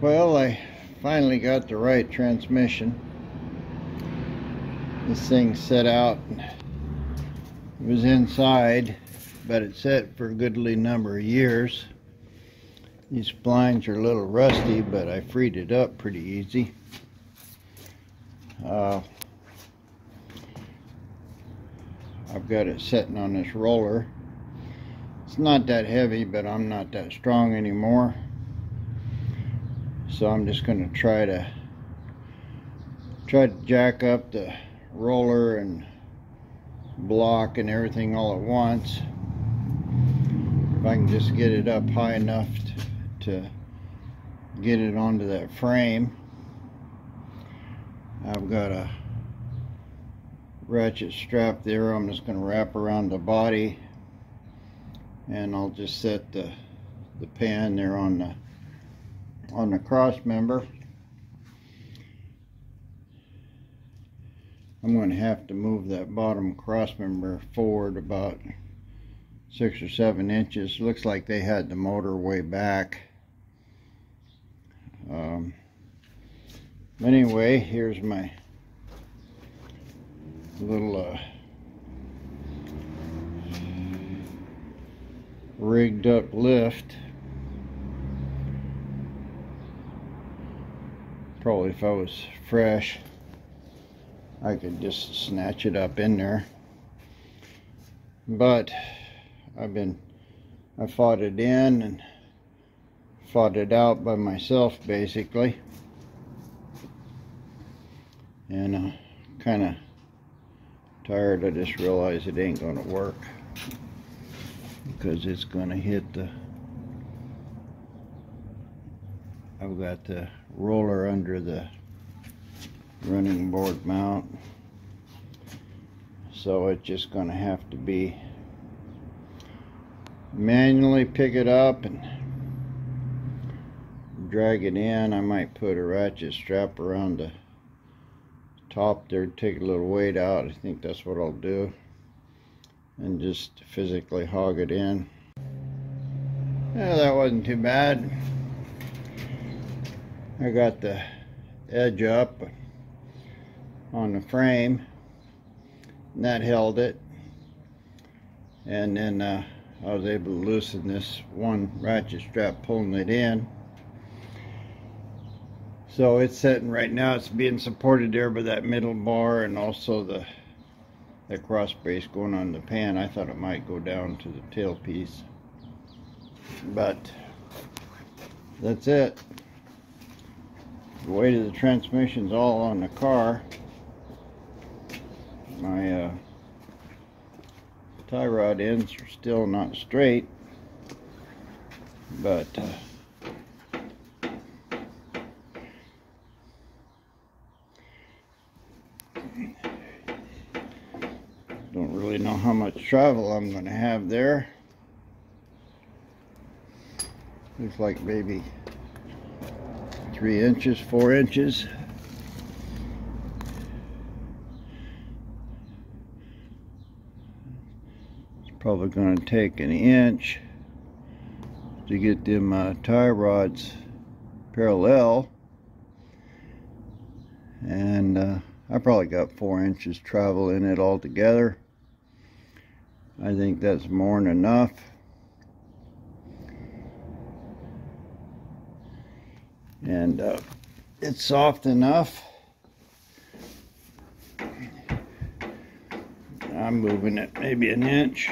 Well, I finally got the right transmission. This thing set out, it was inside, but it set for a goodly number of years. These splines are a little rusty, but I freed it up pretty easy. Uh, I've got it sitting on this roller. It's not that heavy, but I'm not that strong anymore. So I'm just going to try to try to jack up the roller and block and everything all at once. If I can just get it up high enough to, to get it onto that frame. I've got a ratchet strap there I'm just going to wrap around the body and I'll just set the the pan there on the on the cross member. I'm going to have to move that bottom cross member forward about six or seven inches. Looks like they had the motor way back. Um, anyway here's my little uh, rigged up lift. Probably if I was fresh, I could just snatch it up in there. But I've been, I fought it in and fought it out by myself basically. And uh, kind of tired. I just realized it ain't going to work because it's going to hit the I've got the roller under the running board mount. So it's just going to have to be manually pick it up and drag it in. I might put a ratchet strap around the top there take a little weight out. I think that's what I'll do. And just physically hog it in. Yeah that wasn't too bad I got the edge up on the frame and that held it and then uh, I was able to loosen this one ratchet strap pulling it in so it's sitting right now, it's being supported there by that middle bar and also the, the cross brace going on the pan. I thought it might go down to the tailpiece. But that's it. The weight of the transmission's all on the car. My uh, tie rod ends are still not straight, but uh, Don't really know how much travel I'm going to have there. Looks like maybe three inches, four inches. It's probably going to take an inch to get them uh, tie rods parallel. And uh, I probably got four inches travel in it altogether. I think that's more than enough. And uh, it's soft enough. I'm moving it maybe an inch.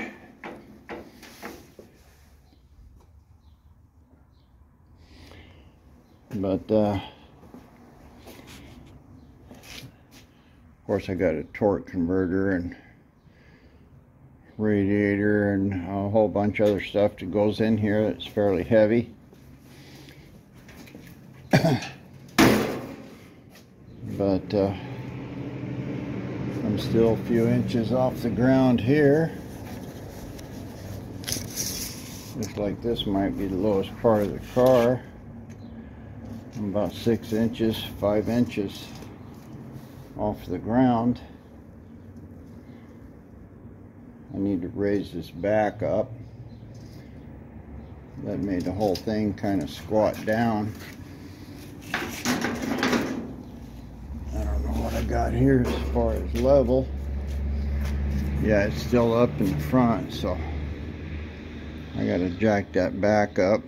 But uh, course I got a torque converter and radiator and a whole bunch of other stuff that goes in here that's fairly heavy. But uh, I'm still a few inches off the ground here. Looks like this might be the lowest part of the car. I'm about six inches, five inches off the ground. I need to raise this back up. That made the whole thing kind of squat down. Got here as far as level. Yeah, it's still up in the front, so I gotta jack that back up.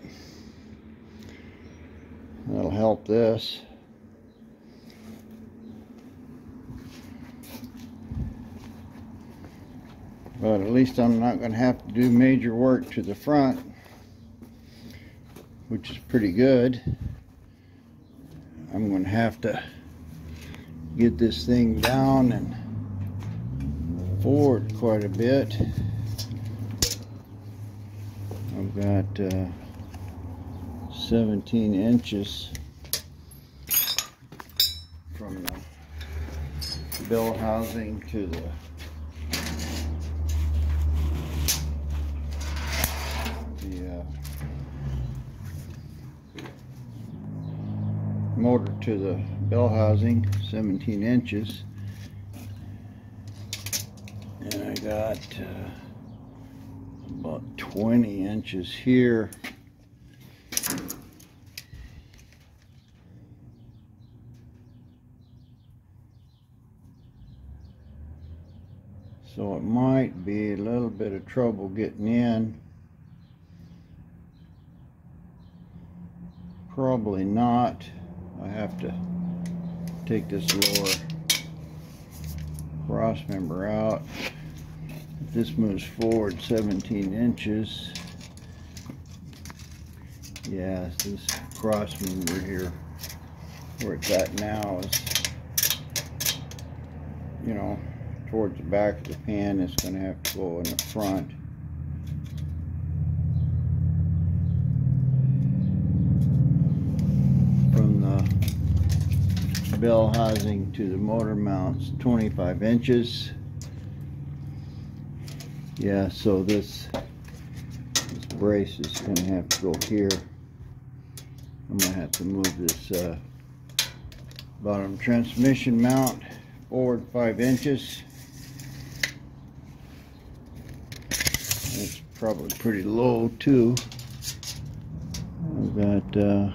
That'll help this. But at least I'm not going to have to do major work to the front, which is pretty good. I'm going to have to get this thing down and forward quite a bit. I've got uh, 17 inches from the bell housing to the the uh, motor to the bell housing 17 inches. And I got uh, about 20 inches here. So it might be a little bit of trouble getting in. Probably not I have to take this lower cross member out. If this moves forward 17 inches yeah this cross member here where it's at now is you know towards the back of the pan it's going to have to go in the front from the bell housing to the motor mounts 25 inches. Yeah so this this brace is going to have to go here. I'm going to have to move this uh, bottom transmission mount forward five inches. It's probably pretty low too. I've got uh,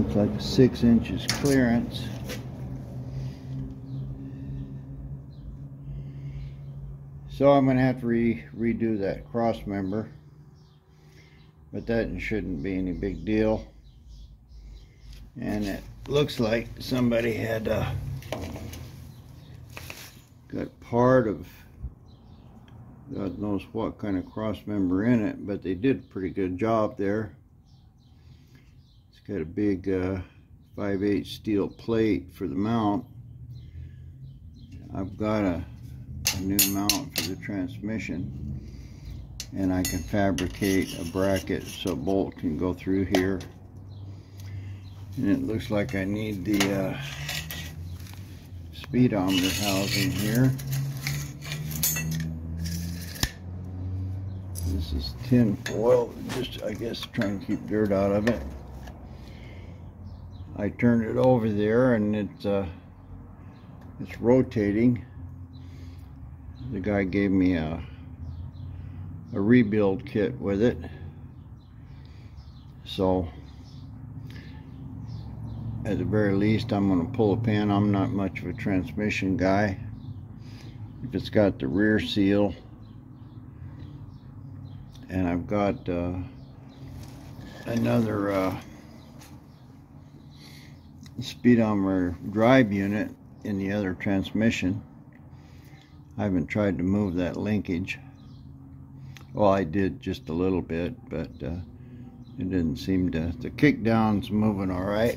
looks like six inches clearance. So I'm gonna have to re redo that cross member but that shouldn't be any big deal. And it looks like somebody had uh, got part of God knows what kind of cross member in it but they did a pretty good job there got a big uh, 5 8 steel plate for the mount. I've got a, a new mount for the transmission and I can fabricate a bracket so a bolt can go through here. And it looks like I need the uh, speedometer housing here. This is tin foil just I guess trying to keep dirt out of it I turned it over there and it's uh, it's rotating the guy gave me a a rebuild kit with it. So at the very least I'm going to pull a pin. I'm not much of a transmission guy. If it's got the rear seal and I've got uh, another uh, speedometer drive unit in the other transmission. I haven't tried to move that linkage. Well, I did just a little bit, but uh, it didn't seem to. The kickdown's moving all right.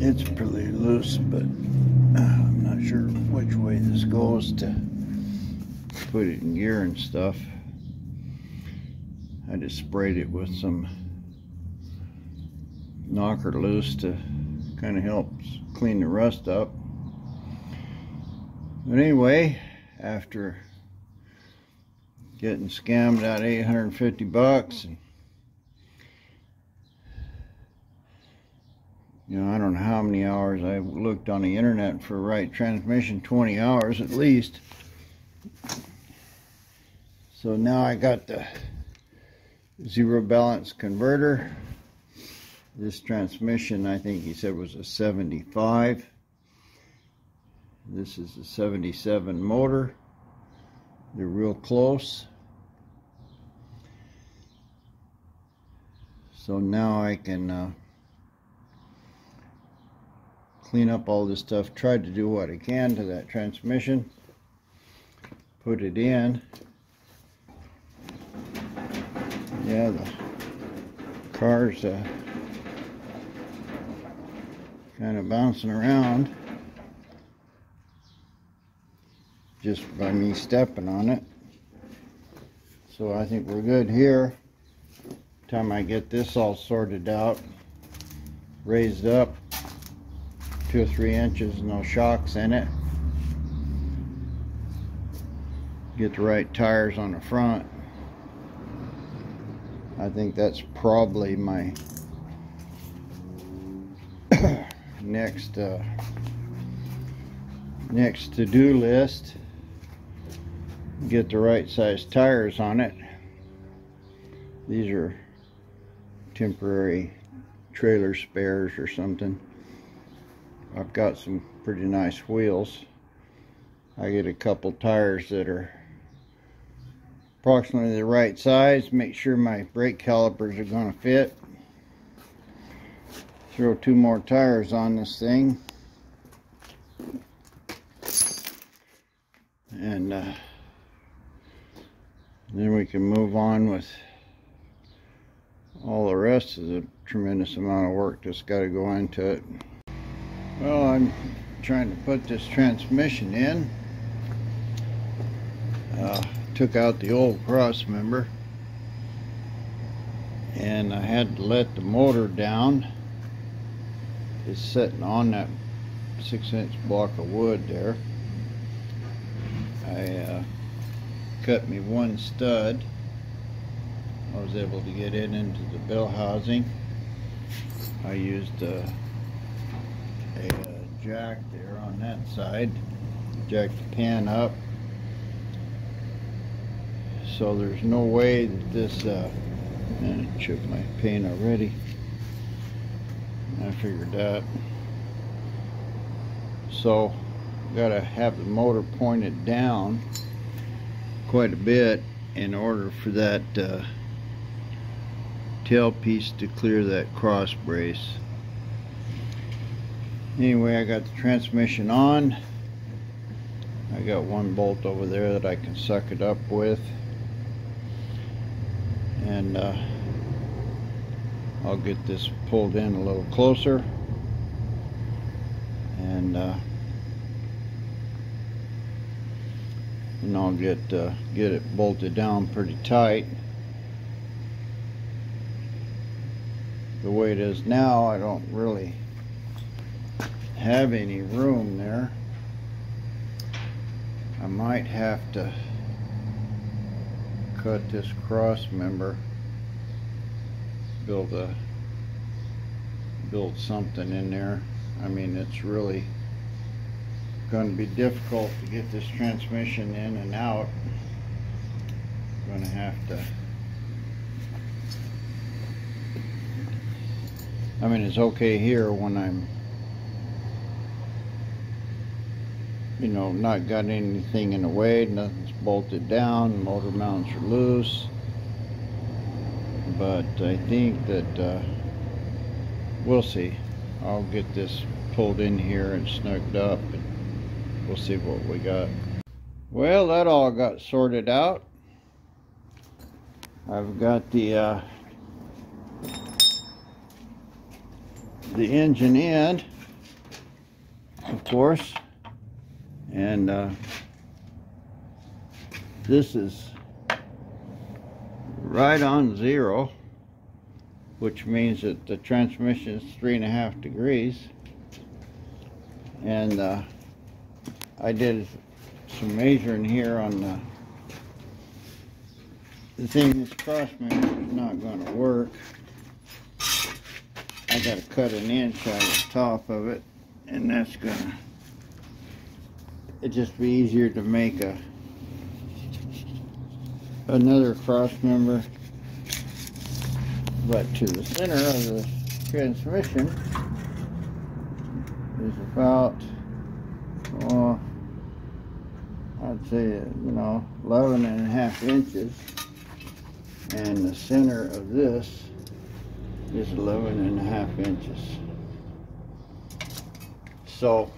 It's pretty loose, but uh, I'm not sure which way this goes to put it in gear and stuff. I just sprayed it with some knocker loose to kind of help clean the rust up. But anyway, after getting scammed out 850 bucks and you know I don't know how many hours I looked on the internet for right transmission 20 hours at least so now I got the zero balance converter This transmission, I think he said was a 75. This is a 77 motor. They're real close. So now I can uh, clean up all this stuff. Tried to do what I can to that transmission. Put it in. Yeah, the car's uh, kind of bouncing around just by me stepping on it. So I think we're good here. Time I get this all sorted out, raised up two or three inches, no shocks in it. Get the right tires on the front. I think that's probably my next uh, next to-do list. Get the right size tires on it. These are temporary trailer spares or something. I've got some pretty nice wheels. I get a couple tires that are approximately the right size make sure my brake calipers are going to fit throw two more tires on this thing. And uh, then we can move on with all the rest of the tremendous amount of work that's got to go into it. Well I'm trying to put this transmission in. Uh, took out the old cross member. And I had to let the motor down is sitting on that six inch block of wood there. I uh, cut me one stud. I was able to get it into the bell housing. I used uh, a, a jack there on that side, jack the pan up. So there's no way that this, uh, and it chipped my paint already. I figured that. So, got to have the motor pointed down quite a bit in order for that uh, tailpiece to clear that cross brace. Anyway, I got the transmission on. I got one bolt over there that I can suck it up with. And uh, I'll get this pulled in a little closer. And uh, and I'll get uh, get it bolted down pretty tight. The way it is now I don't really have any room there. I might have to cut this cross member build a build something in there. I mean, it's really going to be difficult to get this transmission in and out. I'm going to have to I mean, it's okay here when I'm you know, not got anything in the way, nothing's bolted down, motor mounts are loose but I think that uh, we'll see. I'll get this pulled in here and snugged up and we'll see what we got. Well, that all got sorted out. I've got the uh, the engine in, of course, and uh, this is right on zero, which means that the transmission is three and a half degrees. And uh, I did some measuring here on the, the thing this cross member is not going to work. I got to cut an inch out of the top of it, and that's going to, it just be easier to make a another cross member but to the center of the transmission is about, oh, I'd say, you know, 11 and a half inches. And the center of this is 11 and a half inches. So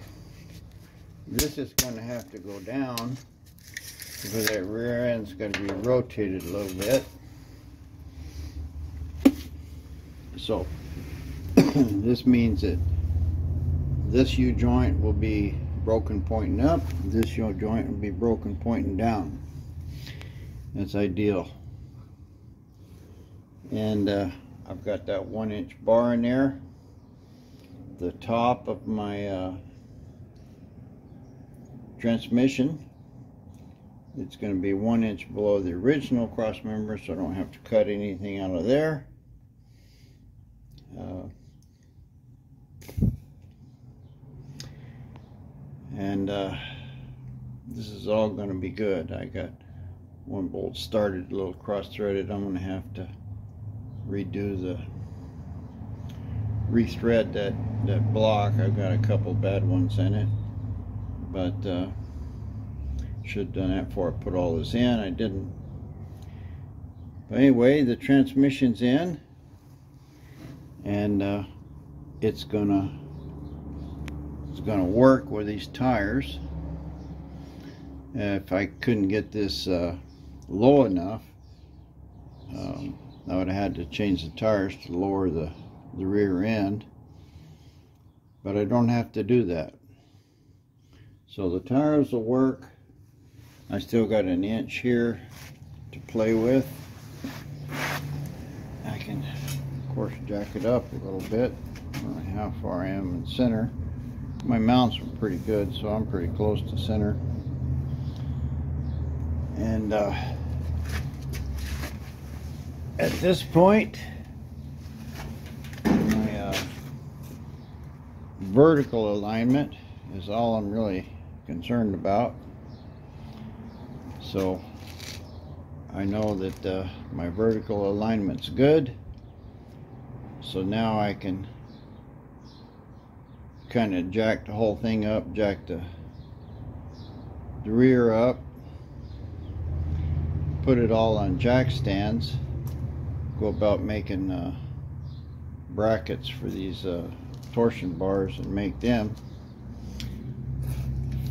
this is going to have to go down because that rear end's going to be rotated a little bit. So this means that this U joint will be broken pointing up, this U joint will be broken pointing down. That's ideal. And uh, I've got that one inch bar in there. The top of my uh, transmission it's going to be one inch below the original cross member so I don't have to cut anything out of there. Uh, and uh, this is all going to be good. I got one bolt started a little cross threaded I'm going to have to redo the rethread that that block. I've got a couple bad ones in it. But uh, should have done that before I put all this in. I didn't. But anyway the transmission's in and uh, it's gonna it's gonna work with these tires. If I couldn't get this uh, low enough um, I would have had to change the tires to lower the, the rear end. But I don't have to do that. So the tires will work I still got an inch here to play with. I can of course jack it up a little bit. How far I am in center. My mounts are pretty good so I'm pretty close to center. And uh, at this point my uh, vertical alignment is all I'm really concerned about so I know that uh, my vertical alignment's good. So now I can kind of jack the whole thing up jack the, the rear up put it all on jack stands go about making uh, brackets for these uh, torsion bars and make them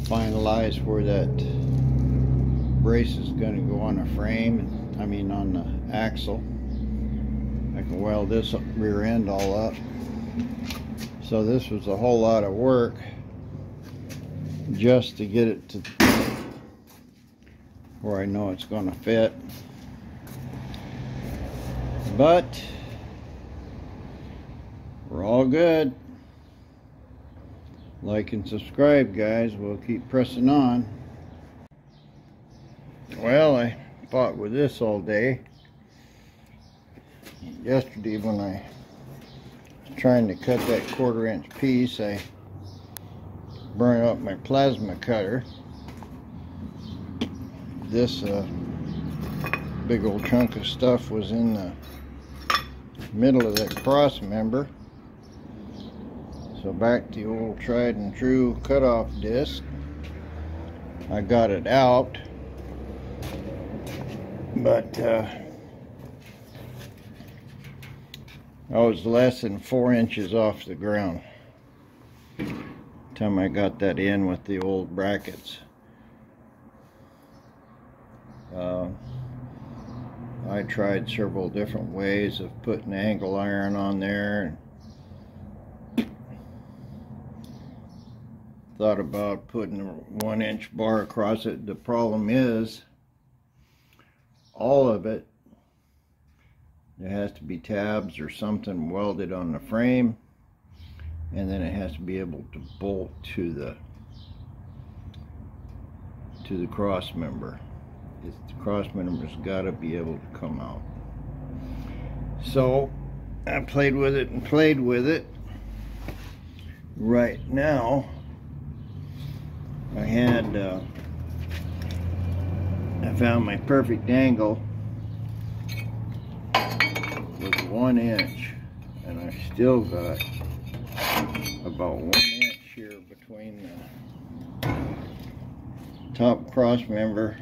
finalize where that brace is going to go on a frame I mean on the axle. I can weld this rear end all up. So this was a whole lot of work just to get it to where I know it's going to fit. But we're all good. Like and subscribe guys. We'll keep pressing on well I fought with this all day yesterday when I was trying to cut that quarter inch piece I burned up my plasma cutter this uh, big old chunk of stuff was in the middle of that cross member so back to the old tried and true cutoff disc. I got it out. But uh, I was less than four inches off the ground. Time I got that in with the old brackets. Uh, I tried several different ways of putting angle iron on there and thought about putting a one inch bar across it. The problem is all of it. There has to be tabs or something welded on the frame and then it has to be able to bolt to the to the cross member. It's, the cross member's got to be able to come out. So I played with it and played with it. Right now I had uh, I found my perfect angle was one inch and I still got about one inch here between the top cross member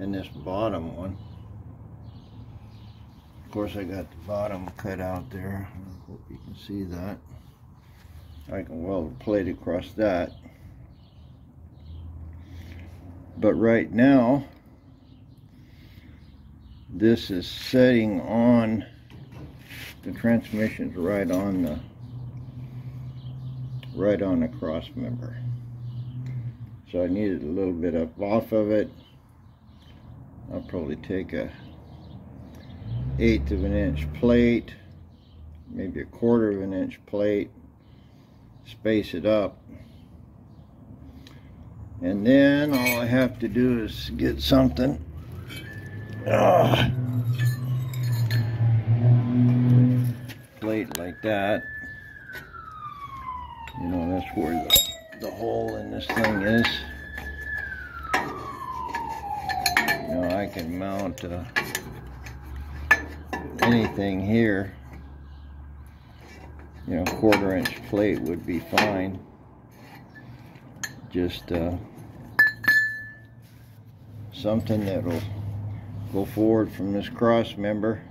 and this bottom one. Of course I got the bottom cut out there. I hope you can see that. I can weld a plate across that. But right now, this is setting on the transmission's right on the right on the cross member. So I needed a little bit up off of it. I'll probably take a eighth of an inch plate maybe a quarter of an inch plate space it up and then all I have to do is get something uh, plate like that. You know, that's where the, the hole in this thing is. You know, I can mount uh, anything here. You know, quarter inch plate would be fine. Just uh, something that'll go forward from this cross member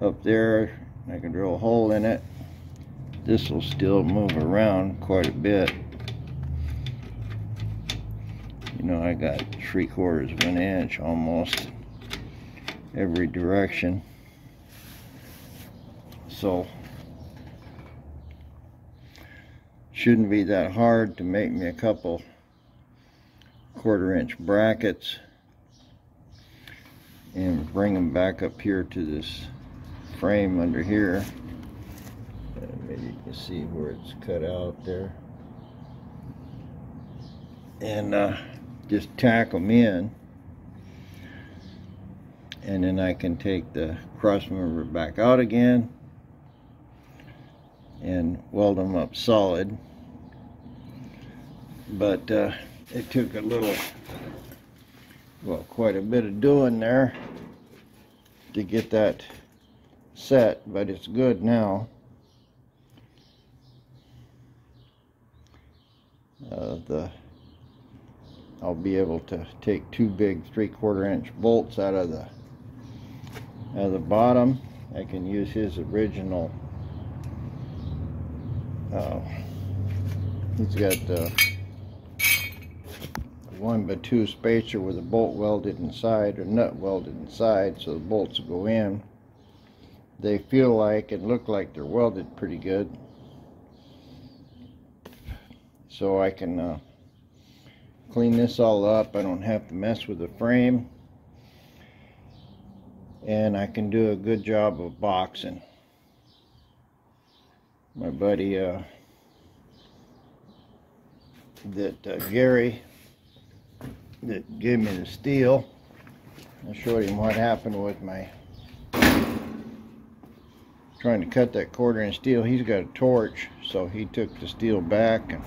up there. I can drill a hole in it. This will still move around quite a bit. You know I got three quarters of an inch almost every direction. So shouldn't be that hard to make me a couple quarter inch brackets and bring them back up here to this frame under here. And maybe you can see where it's cut out there. And uh, just tack them in. And then I can take the cross member back out again and weld them up solid. But uh, it took a little well quite a bit of doing there to get that set but it's good now. Uh, the I'll be able to take two big three-quarter inch bolts out of the out of the bottom. I can use his original uh, he's got uh, one by two spacer with a bolt welded inside or nut welded inside so the bolts go in. They feel like and look like they're welded pretty good. So I can uh, clean this all up. I don't have to mess with the frame. And I can do a good job of boxing. My buddy uh, that uh, Gary that gave me the steel. I showed him what happened with my trying to cut that quarter inch steel. He's got a torch, so he took the steel back and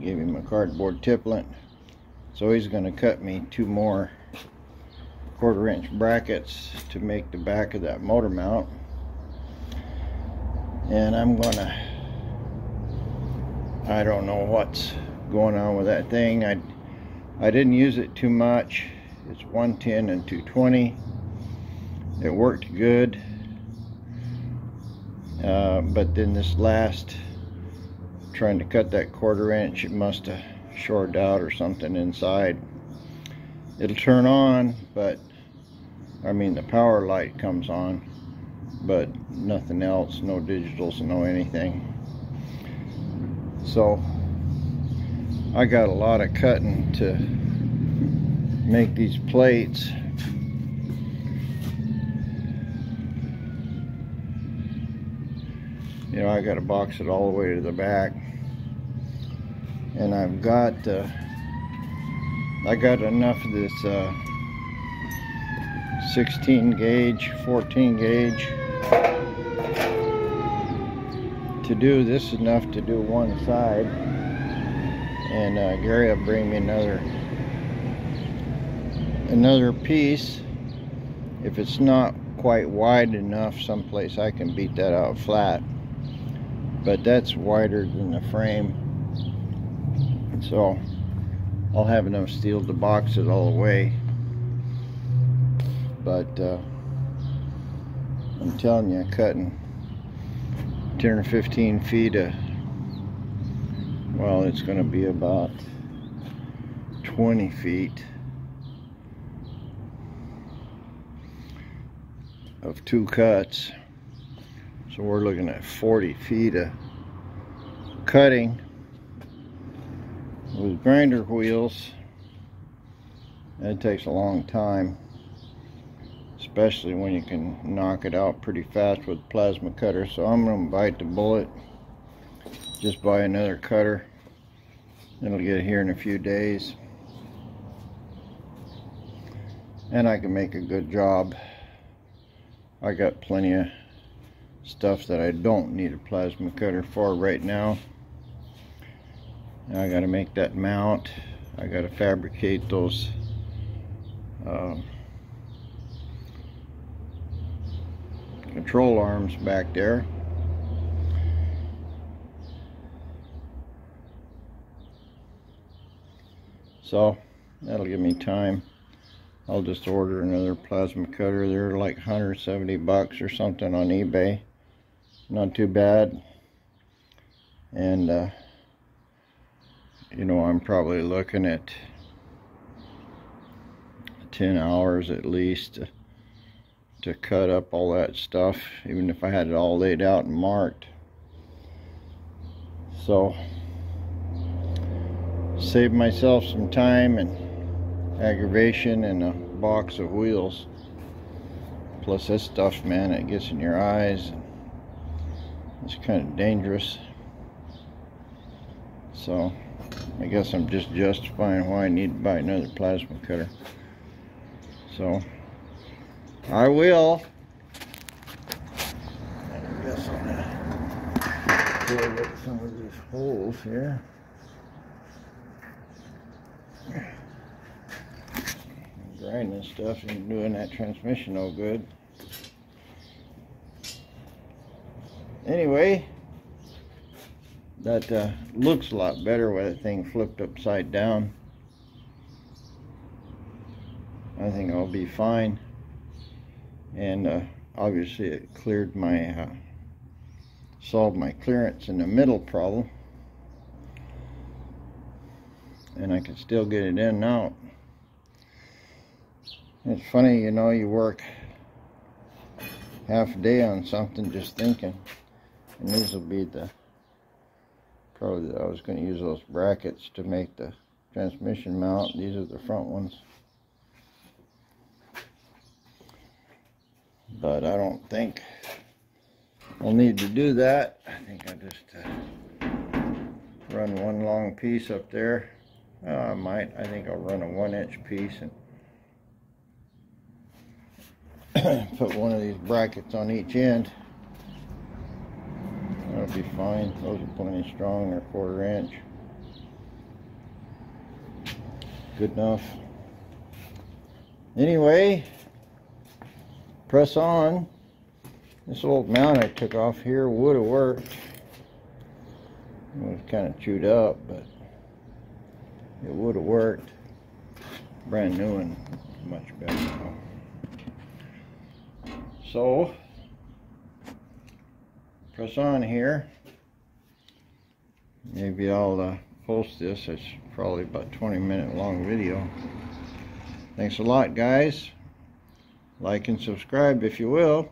gave him a cardboard tiplet. So he's going to cut me two more quarter inch brackets to make the back of that motor mount. And I'm going to, I don't know what's going on with that thing. I, I didn't use it too much. It's 110 and 220. It worked good. Uh, but then this last, trying to cut that quarter inch, it must have shorted out or something inside. It'll turn on, but I mean the power light comes on, but nothing else, no digitals, no anything. So I got a lot of cutting to make these plates. You know, I got to box it all the way to the back. And I've got, uh, I got enough of this uh, 16 gauge, 14 gauge to do this enough to do one side and uh, Gary will bring me another another piece. If it's not quite wide enough someplace I can beat that out flat. But that's wider than the frame. So I'll have enough steel to box it all the way. But uh, I'm telling you cutting 10 or 15 feet of well it's going to be about 20 feet of two cuts so we're looking at 40 feet of cutting with grinder wheels. that takes a long time, especially when you can knock it out pretty fast with plasma cutter. So I'm going to bite the bullet, just buy another cutter. It'll get here in a few days. And I can make a good job. I got plenty of stuff that I don't need a plasma cutter for right now. now I got to make that mount. I got to fabricate those uh, control arms back there. So that'll give me time. I'll just order another plasma cutter. They're like 170 bucks or something on eBay not too bad and uh, you know I'm probably looking at 10 hours at least to, to cut up all that stuff even if I had it all laid out and marked so save myself some time and aggravation and a box of wheels. Plus this stuff man it gets in your eyes it's kind of dangerous. So I guess I'm just justifying why I need to buy another plasma cutter. So I will. I guess I'm gonna fill up some of these holes here grinding stuff and doing that transmission no good. Anyway that uh, looks a lot better with the thing flipped upside down. I think I'll be fine. And uh, obviously it cleared my uh, solved my clearance in the middle problem and I can still get it in and out it's funny you know you work half a day on something just thinking and these will be the probably I was going to use those brackets to make the transmission mount. These are the front ones. But I don't think I'll need to do that. I think I just uh, run one long piece up there uh, I might I think I'll run a one inch piece and put one of these brackets on each end That'll be fine. Those are plenty strong. They're quarter inch. Good enough. Anyway, press on. This old mount I took off here would have worked. It was kind of chewed up, but it would have worked. Brand new and much better now. So, press on here. Maybe I'll uh, post this. It's probably about 20 minute long video. Thanks a lot guys. Like and subscribe if you will.